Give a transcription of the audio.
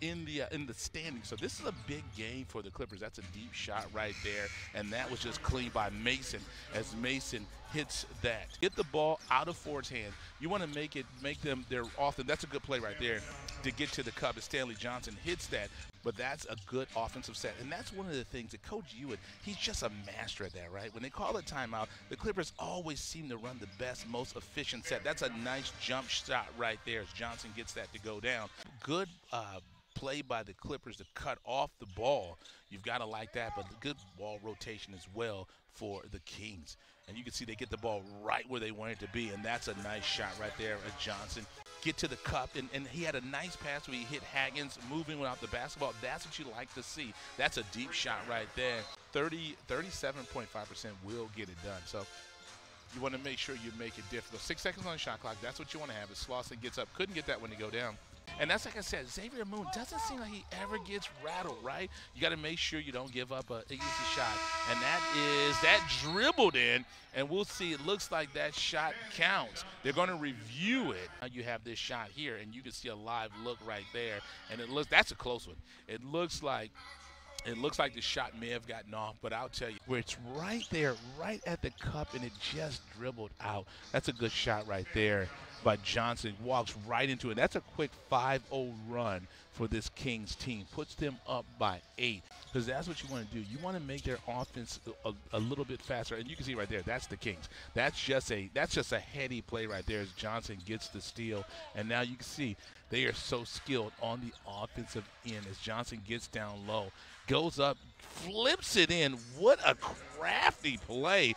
in the uh, in the standing. So this is a big game for the Clippers. That's a deep shot right there, and that was just clean by Mason as Mason hits that. Get the ball out of Ford's hand. You want to make it make them their often. That's a good play right there to get to the cup. As Stanley Johnson hits that, but that's a good offensive set, and that's one of the things that Coach Hewitt. He's just a master at that, right? When they call a timeout, the Clippers always seem to run the best, most efficient set. That's a nice jump shot right there as Johnson gets that to go down. Good. Uh, play by the Clippers to cut off the ball. You've got to like that, but good ball rotation as well for the Kings. And you can see they get the ball right where they want it to be, and that's a nice shot right there at Johnson. Get to the cup, and, and he had a nice pass where he hit Haggins moving without the basketball. That's what you like to see. That's a deep shot right there. 30, 37.5% will get it done. So you want to make sure you make it difficult. Six seconds on the shot clock. That's what you want to have. As Slawson gets up, couldn't get that one to go down. And that's like I said, Xavier Moon doesn't seem like he ever gets rattled, right? You got to make sure you don't give up an easy shot. And that is that dribbled in, and we'll see. It looks like that shot counts. They're going to review it. You have this shot here, and you can see a live look right there. And it looks that's a close one. It looks like it looks like the shot may have gotten off, but I'll tell you, where it's right there, right at the cup, and it just dribbled out. That's a good shot right there by Johnson. Walks right into it. That's a quick 5 0 run for this Kings team. Puts them up by eight because that's what you want to do. You want to make their offense a, a, little bit faster, and you can see right there. That's the Kings. That's just a that's just a heady play right there as Johnson gets the steal, and now you can see they are so skilled on the offensive end as Johnson gets down low, goes up, flips it in. What a crafty play